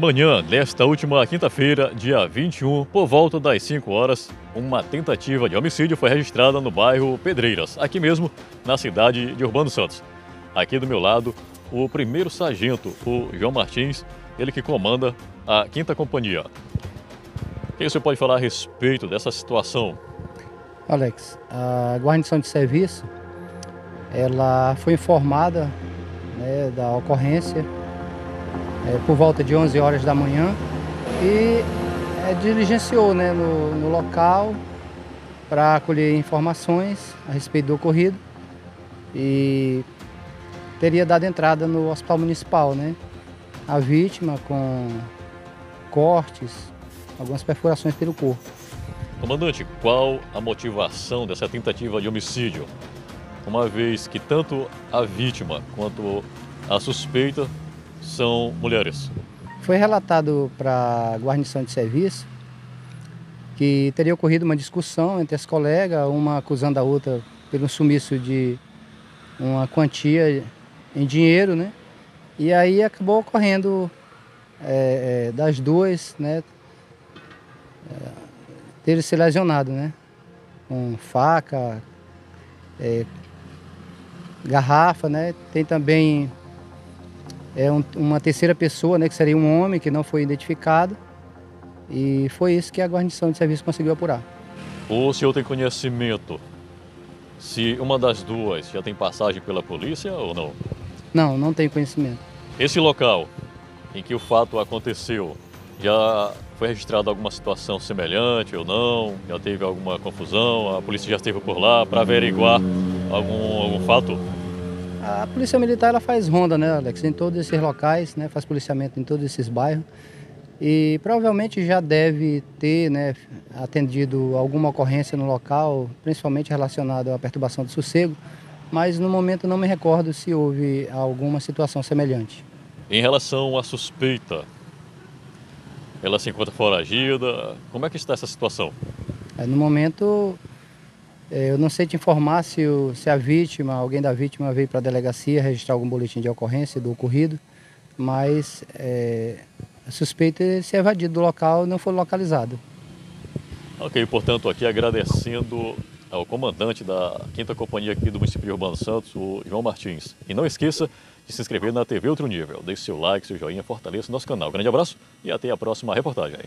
Manhã desta última quinta-feira, dia 21, por volta das 5 horas, uma tentativa de homicídio foi registrada no bairro Pedreiras, aqui mesmo na cidade de Urbano Santos. Aqui do meu lado, o primeiro sargento, o João Martins, ele que comanda a quinta companhia. O que você pode falar a respeito dessa situação? Alex, a guarnição de serviço, ela foi informada né, da ocorrência é, por volta de 11 horas da manhã e é, diligenciou né, no, no local para colher informações a respeito do ocorrido e teria dado entrada no hospital municipal, né? A vítima com cortes, algumas perfurações pelo corpo. Comandante, qual a motivação dessa tentativa de homicídio? Uma vez que tanto a vítima quanto a suspeita são mulheres. Foi relatado para a guarnição de serviço que teria ocorrido uma discussão entre as colegas, uma acusando a outra pelo sumiço de uma quantia em dinheiro, né? E aí acabou ocorrendo é, é, das duas, né? É, ter se lesionado, né? Com faca, é, garrafa, né? Tem também é um, uma terceira pessoa, né, que seria um homem que não foi identificado. E foi isso que a guarnição de serviço conseguiu apurar. O senhor tem conhecimento se uma das duas já tem passagem pela polícia ou não? Não, não tenho conhecimento. Esse local em que o fato aconteceu, já foi registrada alguma situação semelhante ou não? Já teve alguma confusão? A polícia já esteve por lá para averiguar algum, algum fato? A polícia militar ela faz ronda, né, Alex, em todos esses locais, né, faz policiamento em todos esses bairros. E provavelmente já deve ter né, atendido alguma ocorrência no local, principalmente relacionada à perturbação do sossego, mas no momento não me recordo se houve alguma situação semelhante. Em relação à suspeita, ela se encontra foragida, como é que está essa situação? É, no momento eu não sei te informar se, o, se a vítima, alguém da vítima veio para a delegacia registrar algum boletim de ocorrência do ocorrido, mas é, a suspeita é se evadido do local não foi localizado. Ok, portanto, aqui agradecendo ao comandante da quinta companhia aqui do município de Urbano Santos, o João Martins. E não esqueça de se inscrever na TV Outro Nível. Deixe seu like, seu joinha, fortaleça o nosso canal. Grande abraço e até a próxima reportagem.